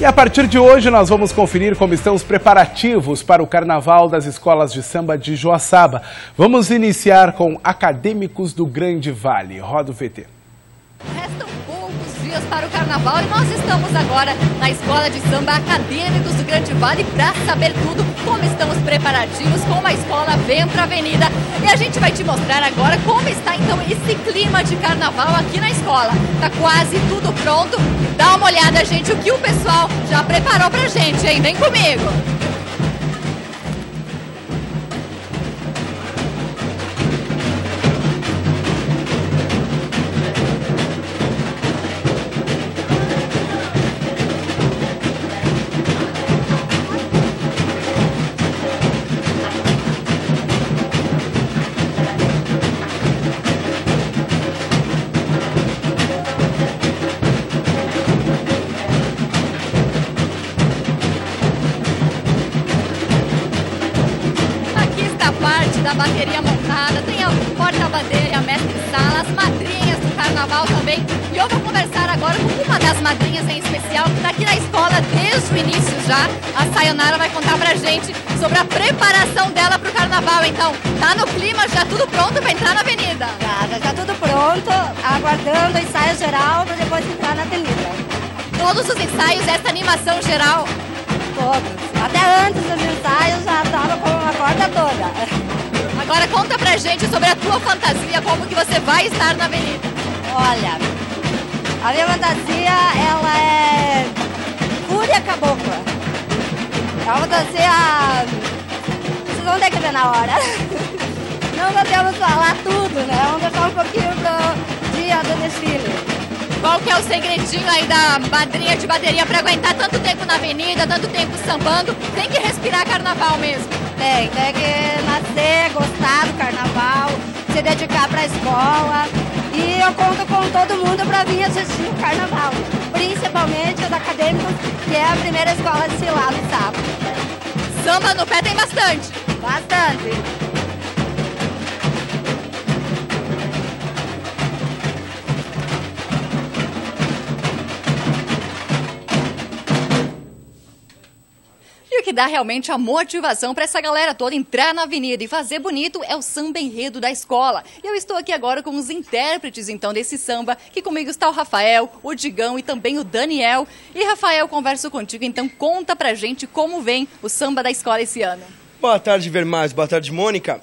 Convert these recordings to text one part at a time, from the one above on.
E a partir de hoje nós vamos conferir como estão os preparativos para o Carnaval das Escolas de Samba de Joaçaba. Vamos iniciar com Acadêmicos do Grande Vale. Roda o VT. Restam dias para o Carnaval e nós estamos agora na Escola de Samba Acadêmicos do Grande Vale para saber tudo como estão os preparativos, como a escola vem para a avenida. E a gente vai te mostrar agora como está então esse clima de carnaval aqui na escola. Tá quase tudo pronto. Dá uma olhada, gente, o que o pessoal já preparou pra gente, hein? Vem comigo. Das madrinhas em especial, que está aqui na escola desde o início já. A Sayonara vai contar pra gente sobre a preparação dela pro carnaval. Então, tá no clima, já tudo pronto pra entrar na avenida. Já, já tá tudo pronto, aguardando o ensaio geral para depois entrar na avenida. Todos os ensaios, essa animação geral. Todos. Até antes dos ensaios já tava com a corda toda. Agora conta pra gente sobre a tua fantasia, como que você vai estar na avenida. Olha, a minha fantasia, ela é fúria cabocla. É uma fantasia... Vocês vão ter que ver na hora. Não podemos falar tudo, né? Vamos deixar um pouquinho pro dia do desfile. Qual que é o segredinho aí da madrinha de bateria pra aguentar tanto tempo na avenida, tanto tempo sambando? Tem que respirar carnaval mesmo. Tem, tem que nascer, gostar do carnaval, se dedicar pra escola. E eu conto com todo mundo pra vir assistir o carnaval. Principalmente os acadêmicos, que é a primeira escola de desfilar no sábado. Samba no pé tem bastante. Bastante. Que dá realmente a motivação para essa galera toda entrar na avenida e fazer bonito é o samba enredo da escola. E eu estou aqui agora com os intérpretes então desse samba, que comigo está o Rafael, o Digão e também o Daniel. E Rafael, converso contigo, então conta pra gente como vem o samba da escola esse ano. Boa tarde, Vermais. Boa tarde, Mônica.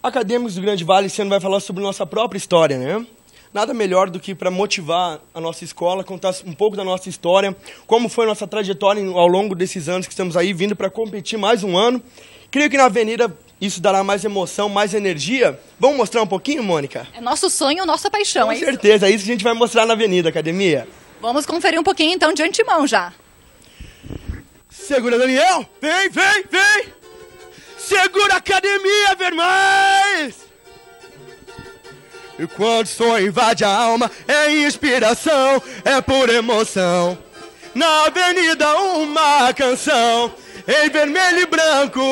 Acadêmicos do Grande Vale esse ano vai falar sobre nossa própria história, né? Nada melhor do que para motivar a nossa escola, contar um pouco da nossa história, como foi a nossa trajetória ao longo desses anos que estamos aí vindo para competir mais um ano. Creio que na Avenida isso dará mais emoção, mais energia. Vamos mostrar um pouquinho, Mônica? É nosso sonho, nossa paixão, Com é isso? certeza, é isso que a gente vai mostrar na Avenida, Academia. Vamos conferir um pouquinho então de antemão já. Segura, Daniel! Vem, vem, vem! Segura a academia, Vermais! E quando o sonho invade a alma, é inspiração, é por emoção. Na avenida, uma canção, em vermelho e branco,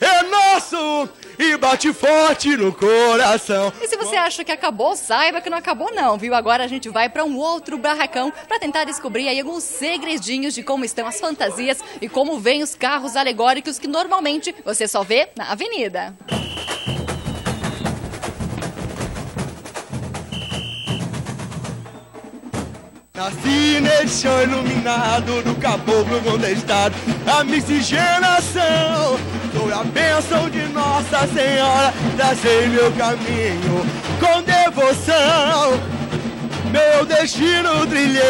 é nosso e bate forte no coração. E se você acha que acabou, saiba que não acabou não, viu? Agora a gente vai para um outro barracão para tentar descobrir aí alguns segredinhos de como estão as fantasias e como vêm os carros alegóricos que normalmente você só vê na avenida. Nasci nesse chão iluminado do caboclo contestado A miscigenação Sou a bênção de Nossa Senhora. Tracei meu caminho com devoção. Meu destino trilhei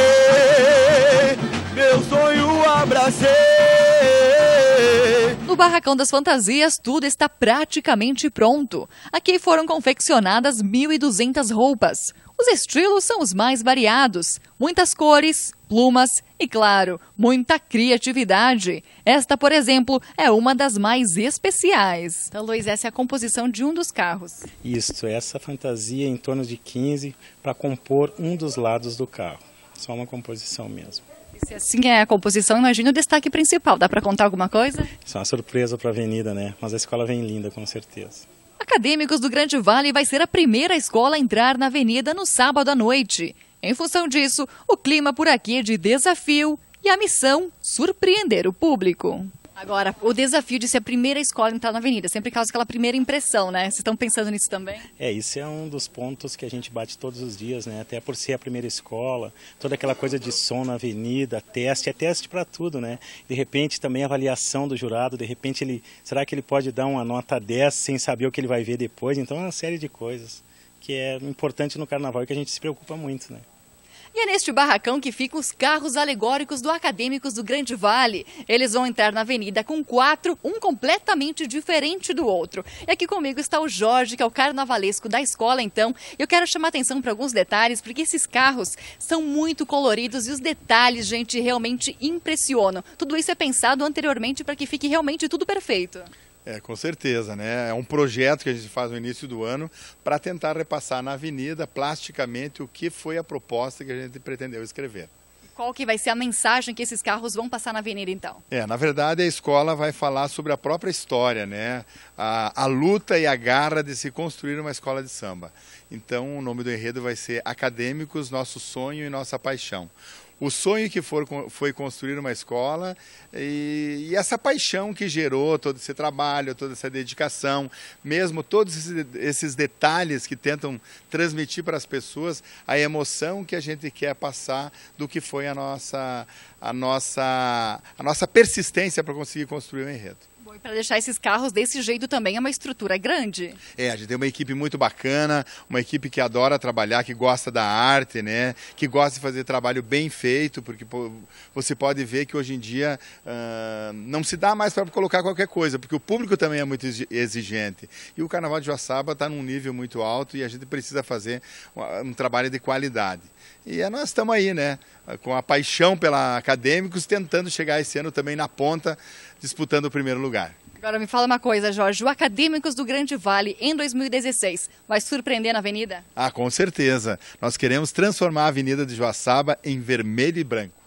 Meu sonho abracei No Barracão das Fantasias, tudo está praticamente pronto. Aqui foram confeccionadas 1.200 roupas. Os estilos são os mais variados, muitas cores, plumas e, claro, muita criatividade. Esta, por exemplo, é uma das mais especiais. Então, Luiz, essa é a composição de um dos carros. Isso, essa fantasia em torno de 15 para compor um dos lados do carro. Só uma composição mesmo. E se assim é a composição, imagina o destaque principal. Dá para contar alguma coisa? Isso é uma surpresa para a avenida, né? Mas a escola vem linda, com certeza. Acadêmicos do Grande Vale vai ser a primeira escola a entrar na avenida no sábado à noite. Em função disso, o clima por aqui é de desafio E a missão, surpreender o público. Agora, o desafio de ser a primeira escola a entrar na avenida, sempre causa aquela primeira impressão, né? Vocês estão pensando nisso também? É, isso é um dos pontos que a gente bate todos os dias, né? Até por ser a primeira escola, toda aquela coisa de som na avenida, teste, é teste para tudo, né? De repente também a avaliação do jurado, de repente ele, será que ele pode dar uma nota 10 sem saber o que ele vai ver depois? Então é uma série de coisas que é importante no carnaval e que a gente se preocupa muito, né? E é neste barracão que ficam os carros alegóricos do Acadêmicos do Grande Vale. Eles vão entrar na avenida com quatro, um completamente diferente do outro. E aqui comigo está o Jorge, que é o carnavalesco da escola, então. Eu quero chamar atenção para alguns detalhes, porque esses carros são muito coloridos e os detalhes, gente, realmente impressionam. Tudo isso é pensado anteriormente para que fique realmente tudo perfeito. É, com certeza, né? É um projeto que a gente faz no início do ano para tentar repassar na avenida plasticamente o que foi a proposta que a gente pretendeu escrever. Qual que vai ser a mensagem que esses carros vão passar na avenida então? É, na verdade a escola vai falar sobre a própria história, né? A, a luta e a garra de se construir uma escola de samba. Então o nome do enredo vai ser Acadêmicos, Nosso Sonho e Nossa Paixão o sonho que for, foi construir uma escola e, e, essa paixão que gerou todo esse trabalho, toda essa dedicação, mesmo todos esses, detalhes que tentam transmitir para as pessoas a emoção que a gente quer passar do que foi a nossa, a nossa, a nossa persistência para conseguir construir o um enredo. Para deixar esses carros desse jeito também é uma estrutura grande. É, a gente tem uma equipe muito bacana, uma equipe que adora trabalhar, que gosta da arte, né? Que gosta de fazer trabalho bem feito, porque você pode ver que hoje em dia uh, não se dá mais para colocar qualquer coisa, porque o público também é muito exigente. E o Carnaval de Joaçaba está num nível muito alto e a gente precisa fazer um, um trabalho de qualidade. E é, nós estamos aí, né? Com a paixão pela acadêmicos, tentando chegar esse ano também na ponta, disputando o primeiro lugar. Agora me fala uma coisa, Jorge, o Acadêmicos do Grande Vale em 2016 vai surpreender na avenida? Ah, com certeza. Nós queremos transformar a Avenida de Joaçaba em vermelho e branco.